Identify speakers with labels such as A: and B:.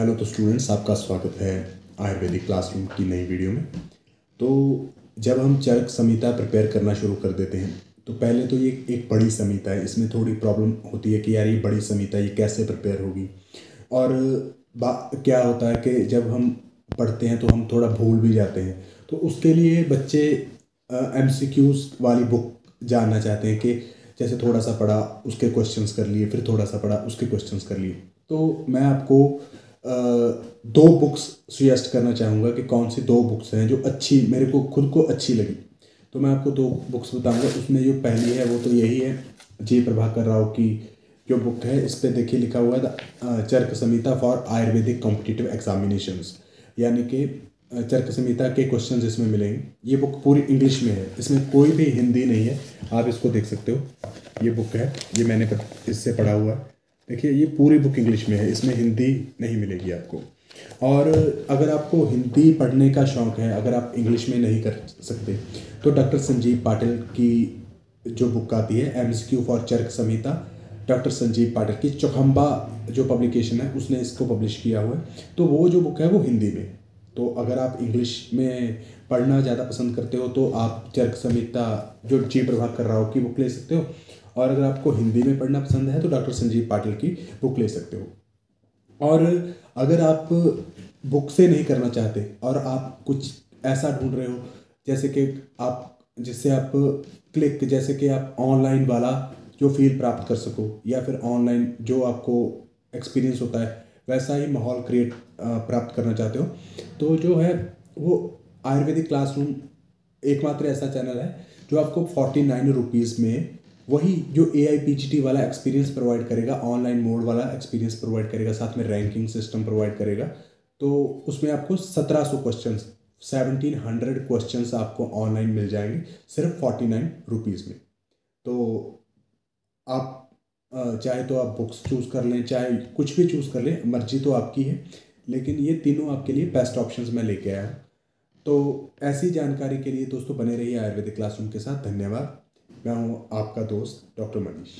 A: Hello तो students आपका स्वागत है आयुर्वेदिक क्लासरूम की नई वीडियो में। तो जब हम चरक संहिता प्रिपेयर करना शुरू कर देते हैं तो पहले तो ये एक बड़ी संहिता है, इसमें थोड़ी प्रॉब्लम होती है कि यार ये बड़ी संहिता ये कैसे प्रिपेयर होगी। और क्या होता है कि जब हम पढ़ते हैं तो हम थोड़ा भूल भी जाते हैं। तो उसके लिए बच्चे एम वाली बुक जानना चाहते हैं कि जैसे थोड़ा सा पढ़ा, उसके क्वेश्चंस कर लिए, फिर थोड़ा सा पढ़ा, उसके क्वेश्चंस कर लिए। तो मैं आपको दो बुक्स सजेस्ट करना चाहूँगा कि कौन सी दो बुक्स हैं जो अच्छी, मेरे को खुद को अच्छी लगी। तो मैं आपको दो बुक्स बताऊँगा। उसमें जो पहली है, वो तो यही है, जी प्रभाकर राव की जो बुक है, इस पर देखिए लिखा हुआ है Charak Samhita for Ayurvedic competitive examinations. यानी कि चर्क संहिता के क्वेश्चन इसमें मिलेंगे। ये बुक पूरी इंग्लिश में है। इसमें कोई भी हिंदी नहीं है। आप इसको देख सकते हो। ये बुक है। ये मैंने इससे पढ़ा हुआ है। देखिए, ये पूरी बुक इंग्लिश में है, इसमें हिंदी नहीं मिलेगी आपको। और अगर आपको हिंदी पढ़ने का शौक़ है, अगर आप इंग्लिश में नहीं कर सकते तो डॉक्टर संजीव पाटिल की जो बुक आती है M Q for Charak Samhita doctor Sanjeev Patil की चौखम्बा जो पब्लिकेशन है, उसने इसको पब्लिश किया हुआ है। तो वो जो बुक है, वो हिंदी में। तो अगर आप इंग्लिश में पढ़ना ज़्यादा पसंद करते हो तो आप चर्क संहिता जो जी प्रभाकर राव की बुक ले सकते हो। और अगर आपको हिंदी में पढ़ना पसंद है तो डॉक्टर संजीव पाटिल की बुक ले सकते हो। और अगर आप बुक से नहीं करना चाहते और आप कुछ ऐसा ढूंढ रहे हो, जैसे कि आप, जिससे आप क्लिक, जैसे कि आप ऑनलाइन वाला जो फील प्राप्त कर सको, या फिर ऑनलाइन जो आपको एक्सपीरियंस होता है, वैसा ही माहौल क्रिएट प्राप्त करना चाहते हो तो जो है वो आयुर्वेदिक क्लासरूम एकमात्र ऐसा चैनल है जो आपको फोर्टी नाइन रुपीज़ में वही जो ए आई वाला एक्सपीरियंस प्रोवाइड करेगा ऑनलाइन मोड वाला एक्सपीरियंस प्रोवाइड करेगा, साथ में रैंकिंग सिस्टम प्रोवाइड करेगा तो उसमें आपको सत्रह सौ क्वेश्चन सेवनटीन हंड्रेड क्वेश्चन आपको ऑनलाइन मिल जाएँगे, सिर्फ़ फोर्टी नाइन रुपीज़ में। तो आप चाहे तो आप बुक्स चूज़ कर लें, चाहे कुछ भी चूज़ कर लें, मर्ज़ी तो आपकी है, लेकिन ये तीनों आपके लिए बेस्ट ऑप्शन मैं लेके आया हूँ। तो ऐसी जानकारी के लिए दोस्तों बने रहिए आयुर्वेदिक क्लासरूम के साथ, धन्यवाद। मैं हूँ आपका दोस्त डॉक्टर मनीष।